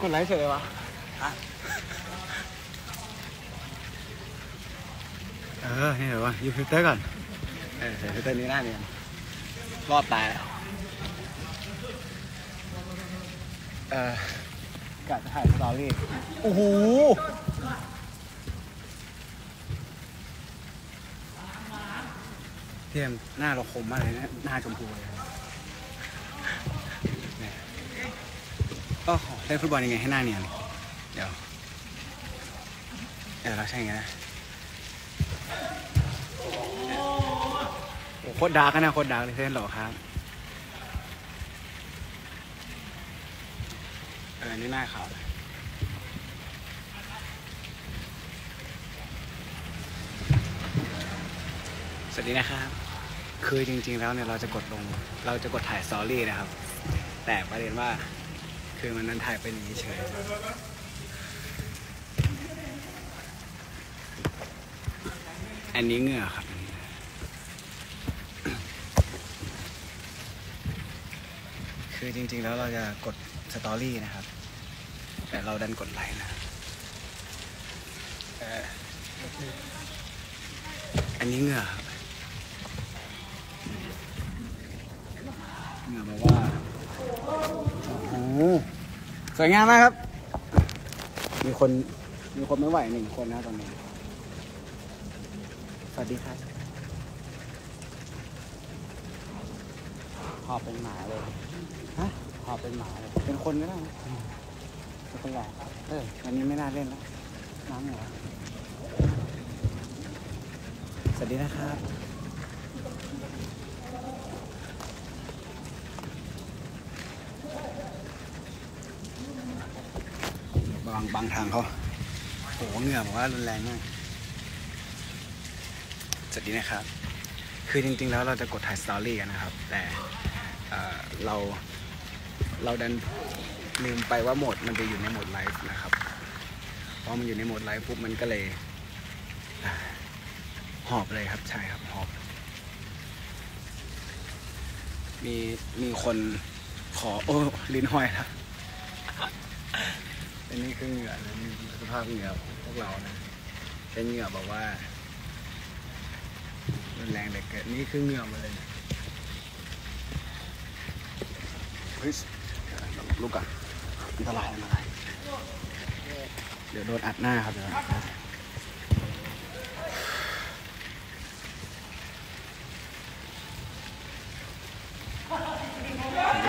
กดไลค์เฉยเลยวะเออนี่เดี๋ยววะยูฟิลเตอร์ก่อน เออใส่ฟิลเตอร์นี้หน้าเนียนรอดตายแล้วเออกะจะถ่ายสตอรี่ โอ้โหเทียมหน้าเราคมมากเลยนะหน้าชมพูเลยเนี่ย เล่นฟุตบอลยังไงให้หน้าเนียน เดี๋ยวเออเราใช่ไงนะโอ้โคตรดาร์กนะโคตรดาร์กเลยเส้นหรอครับเออนี่หน้าขาวสวัสดีนะครับ คือจริง ๆ แล้วเนี่ยเราจะกดลง เราจะกดถ่ายสตอรี่นะครับ แต่ประเด็นว่า คือมันนั้นถ่ายเป็นอย่างนี้เฉยอันนี้เหงื่อครับคือจริงๆแล้วเราจะกดสตอรี่นะครับ แต่เราดันกดไลค์นะเอ่ออันนี้เหงื่อครับเหงื่อบอกว่า โอ้โห สวยงามมากครับ มีคนมีคนไม่ไหวหนึ่งคนนะตอนนี้ สวัสดีครับหอบเป็นหมาเลยฮะหอบเป็นหมาเลย เป็นคนก็ได้นะไม่เป็นไรเออวันนี้ไม่น่าเล่นแล้วน้ำเหรอสวัสดีนะครับ บังบังทางเขาโหเหงื่อบอกว่ารุนแรงมากสวัสดีนะครับ คือจริงๆแล้วเราจะกดถ่ายสตอรี่กันนะครับ แต่เราเราดันลืมไปว่าโหมดมันจะอยู่ในโหมดไลฟ์นะครับพอมันอยู่ในโหมดไลฟ์ปุ๊บมันก็เลยหอบเลยครับใช่ครับหอบ มีมีคนขอโอ้ลิ้นห้อยครับ อันนี้คือเหงื่อนะนี่คือสภาพเหงื่อของพวกเรานะเป็นเหงื่อแบบว่ารุนแรงเหลยเกิดนี่คือเหงื่อมาเลยนะเฮ้ยเดี๋ยวนะลูกอะอันตรายอันตรายเดี๋ยวโดนอัดหน้าครับเดี๋ยวอัดหน้าขอบคุณนะ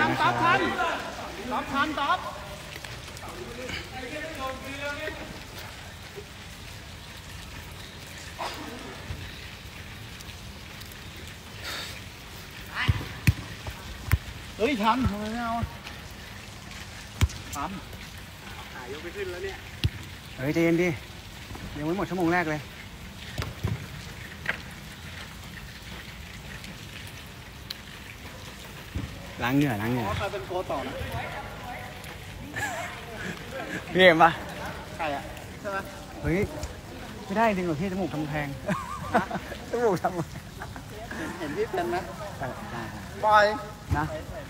ครับต๊อบทันต๊อบ เฮ้ยทันทำไมไม่เอาทันถ่ายยกไปขึ้นแล้วเนี่ย เฮ้ยใจเย็นดิยังไม่หมดชั่วโมงแรกเลย ล้างเหงื่อล้างเหงื่อใครเป็นโกต่อนะ พี่เอ็มปะ ใครอะใช่ไหมเฮ้ยไม่ได้จริงหรอพี่จมูกทำแพงจมูกทำเห็นที่เป็นไหมเออได้ปล่อยนะ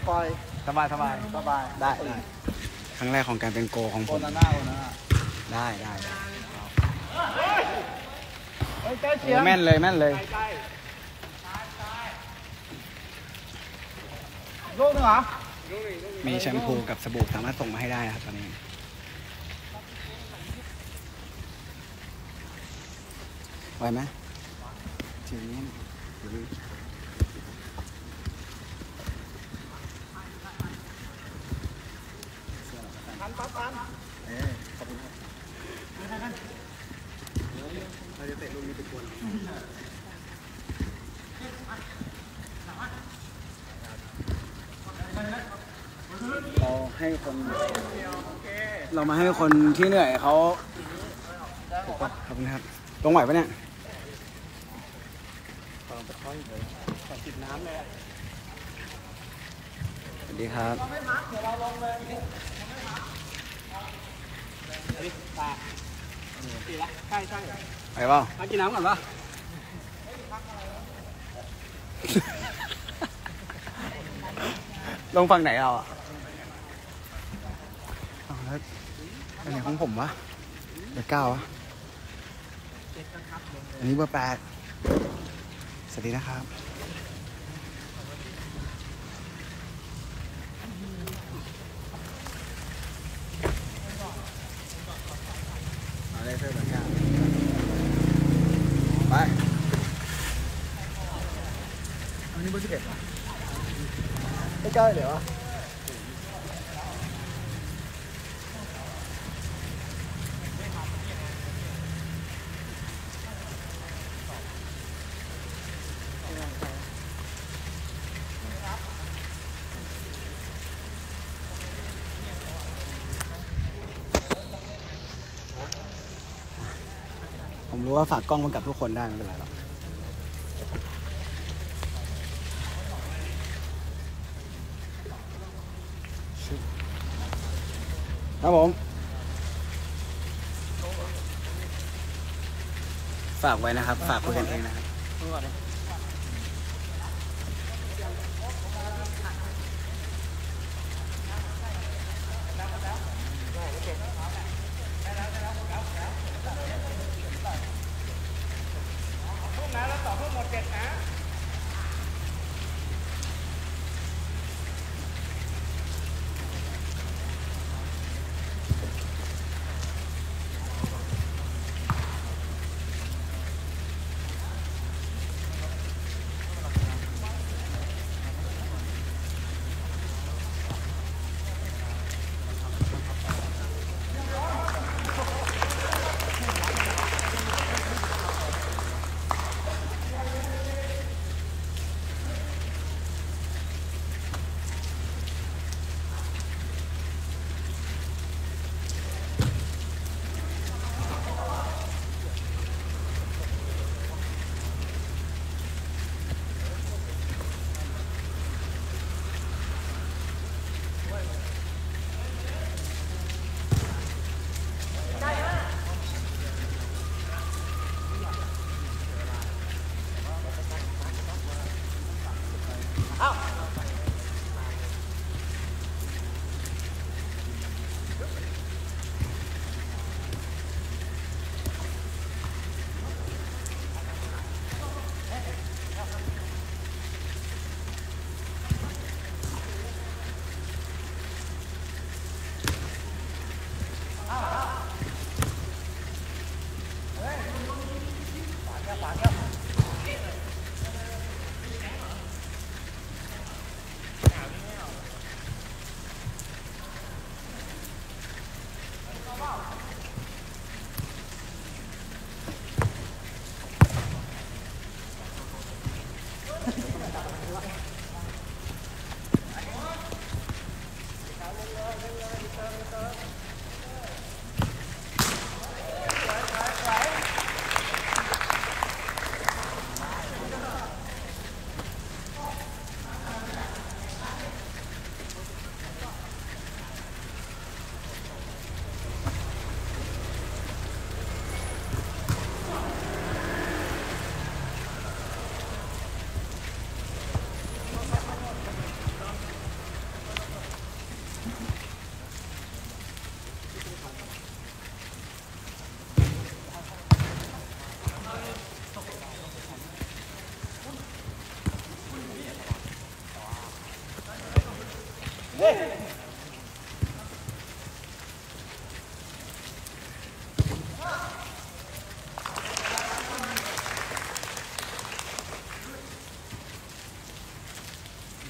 ปล่อยสบายสบายสบายได้ได้ครั้งแรกของการเป็นโกของโคผมนาน่าโคนาน่าได้ได้ได้เฮ้ยใกล้โอ้เคียงแม่นเลยแม่นเลยลูกหนึงเหรอมีแชมพูกับสบู่สามารถส่งมาให้ได้นะครับตอนนี้ ไหวไหมทีนี้เดี๋ยวนี้ทันต๊อบทันเออขอบคุณครับเราจะเตะลูกนี้ไปกวนเราให้คนเรามาให้คนที่เหนื่อยเขาขอบคุณครับ ตรงไหวปะเนี่ย จิบน้ำเลยอะสวัสดีครับตาตีละใช่ใช่ไปเปล่ามากินน้ำก่อนปะลงฝั่งไหนเราอะอ้าวแล้วอันไหนของผมวะเบอร์เก้าวะอันนี้เบอร์แปด สวัสดีนะครับเอาเลยเพื่อนเบอร์เก้าไปอันนี้เบอร์สิบเอ็ดใกล้ๆเดี๋ยวะ ว่าฝากกล้องมากับทุกคนได้ไม่เป็นไรหรอกครับผม ฝากไว้นะครับ ฝากคุยกันเองนะครับ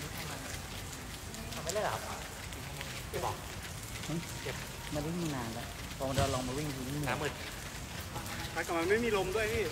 ดูก่อนเลยไม่ได้หรอพี่บอกเจ็บมาวิ่งนานแล้วลองเดินลองมาวิ่งทีนี่น้ำมืดพักกับมันไม่มีลมด้วยพี่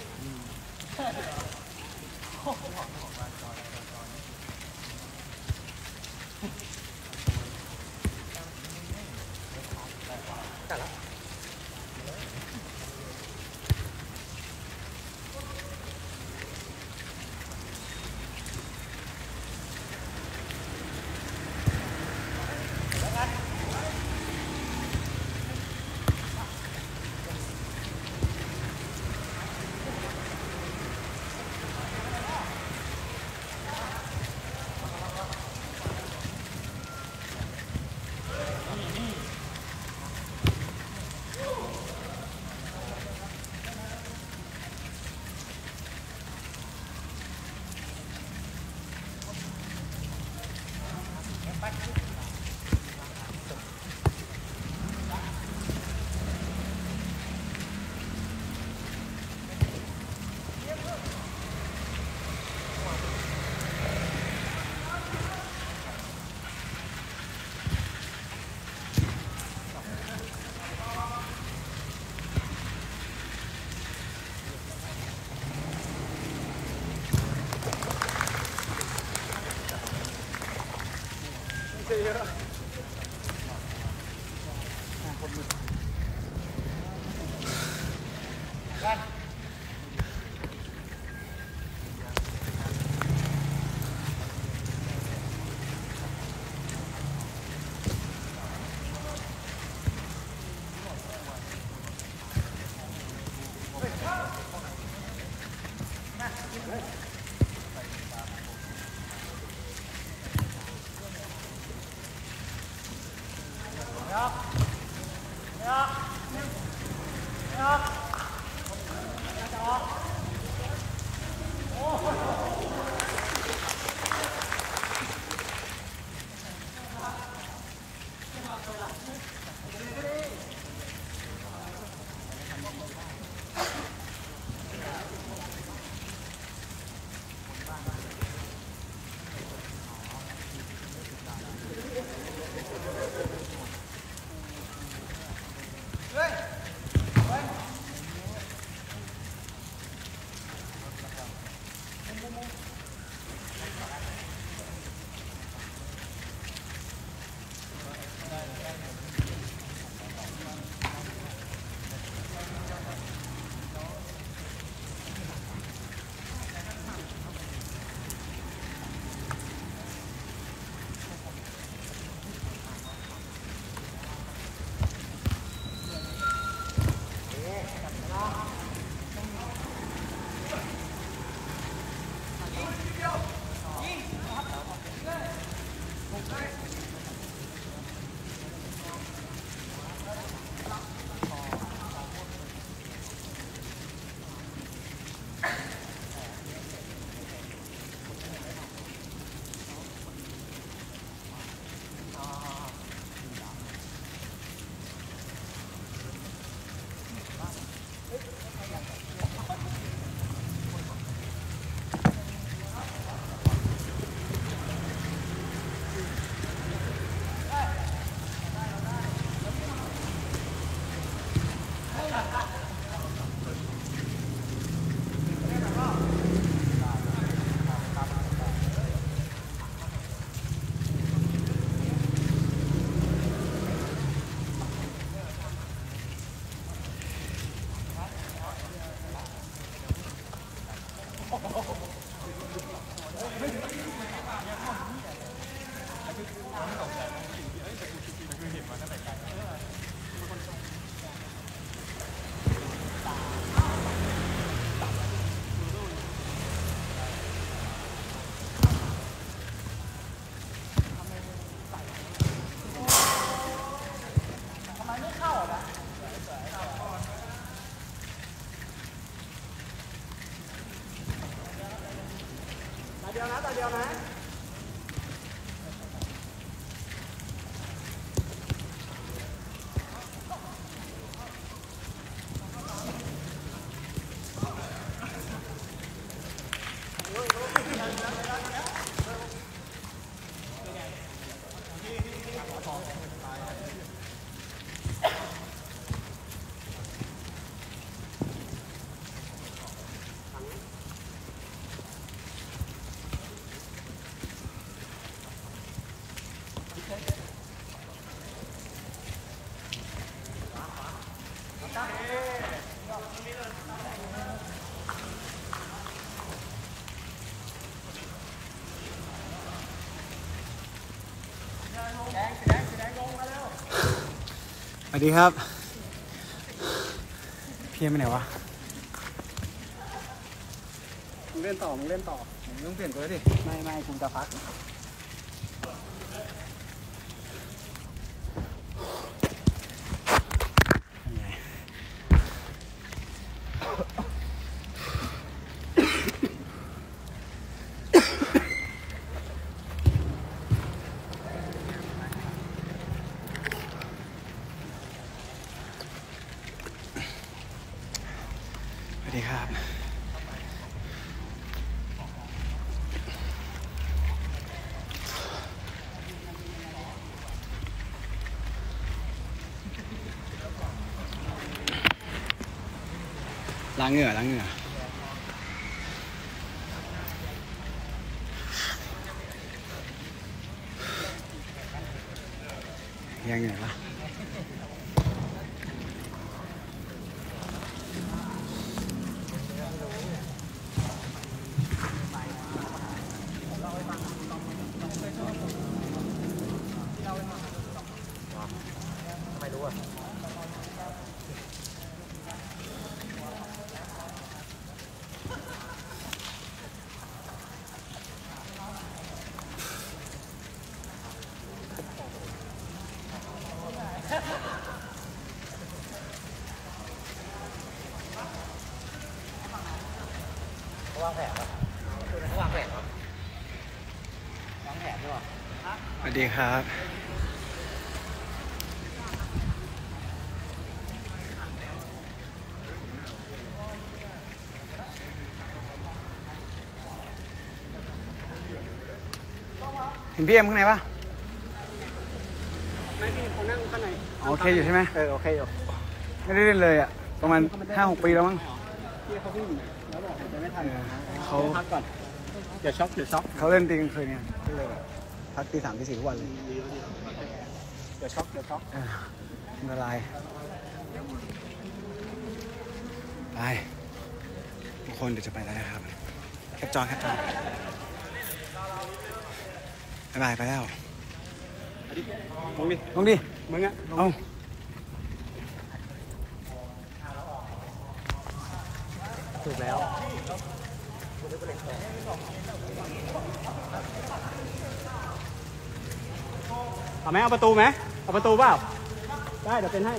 สวัสดีครับ เพียงไปไหนวะมึงเล่นต่อมึงเล่นต่อมึงต้องเปลี่ยนตัวดิ ไม่ไม่คุณจะพัก lá ngửa lá ngửa nhanh rồi างเหงื่อล้างเหงื่อยังไงวะสวัสดีครับเห็นพี่เอ็มข้างในปะไม่พี่เขานั่งข้างในอ๋อโอเคอยู่ใช่ไหมเออโอเคอยู่ไม่ได้เล่นเลยอะประมาณห้าหกปีแล้วมั้งพี่เขาวิ่งแล้วบอกจะไม่ทัน เออเขาพักก่อนเดี๋ยวช็อกเดี๋ยวช็อกเขาเล่นตีกลางคืนเนี่ยก็เลยแบบพักตีสามตีสี่ทุกวันเลยเดี๋ยวช็อกเดี๋ยวช็อกเอออันตรายไปทุกคนเดี๋ยวจะไปแล้วนะครับแคปจอแคปจอบ๊ายบายไปแล้วลงดิลงดิมึงอะเอา ถูกแล้ว เอาไหมเอาประตูไหมเอาประตูเปล่าได้เดี๋ยวเป็นให้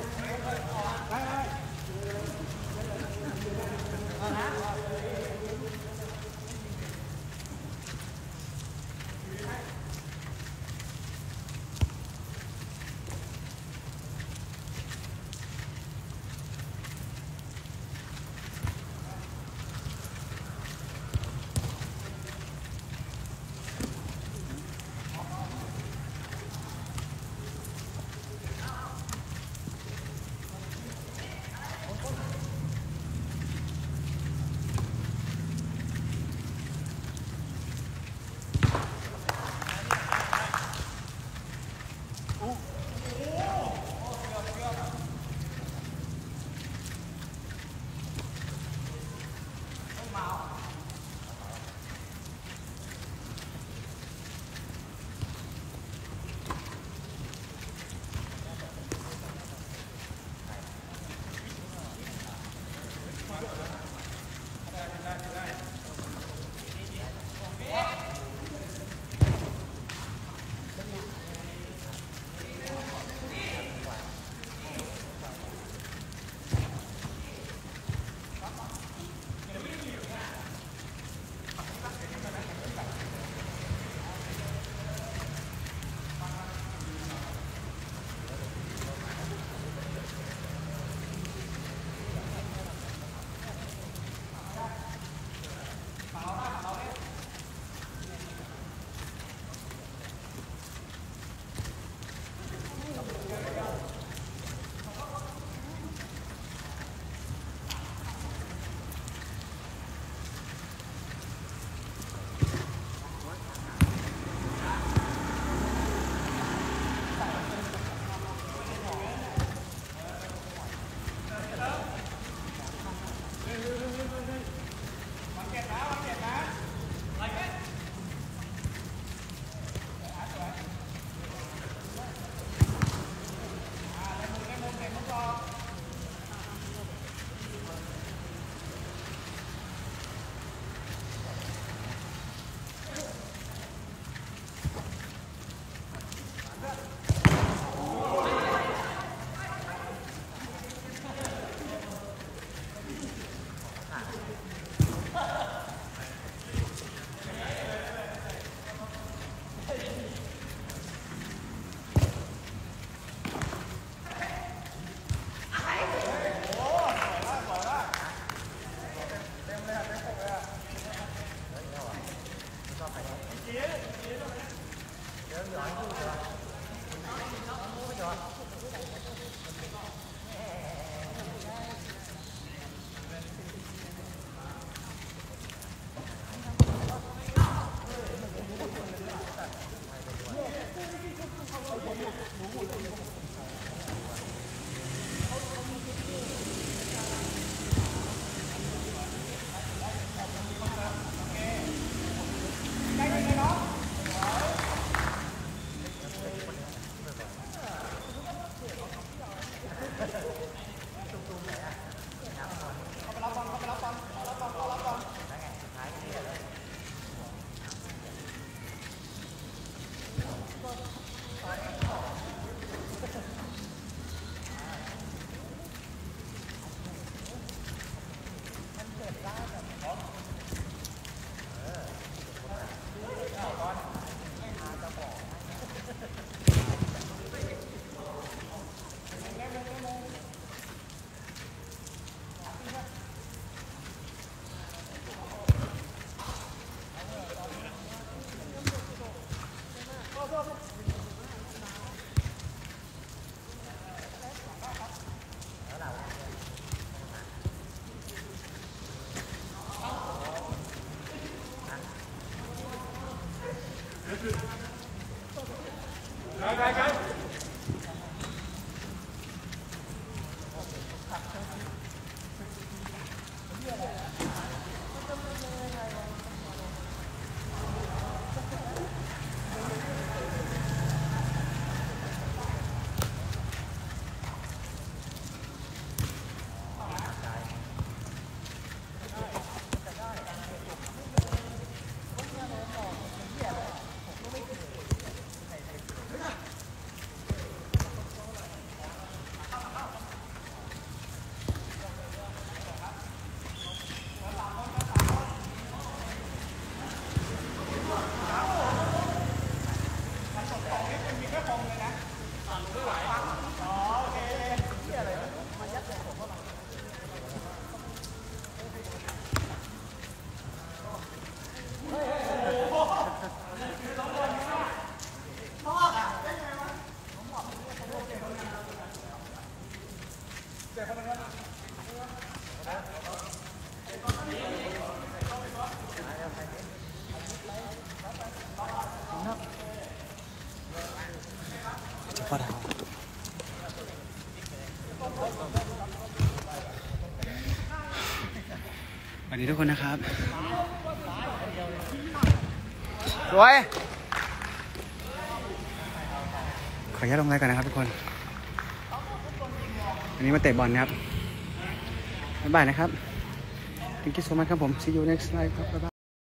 ทุกคนนะครับสวยขออนุญาตลงไลน์ก่อนนะครับทุกคน วันนี้มาเตะบอลนะครับ บ๊ายบายนะครับ Thank you so much ครับผม see you next live ครับบ๊ายบาย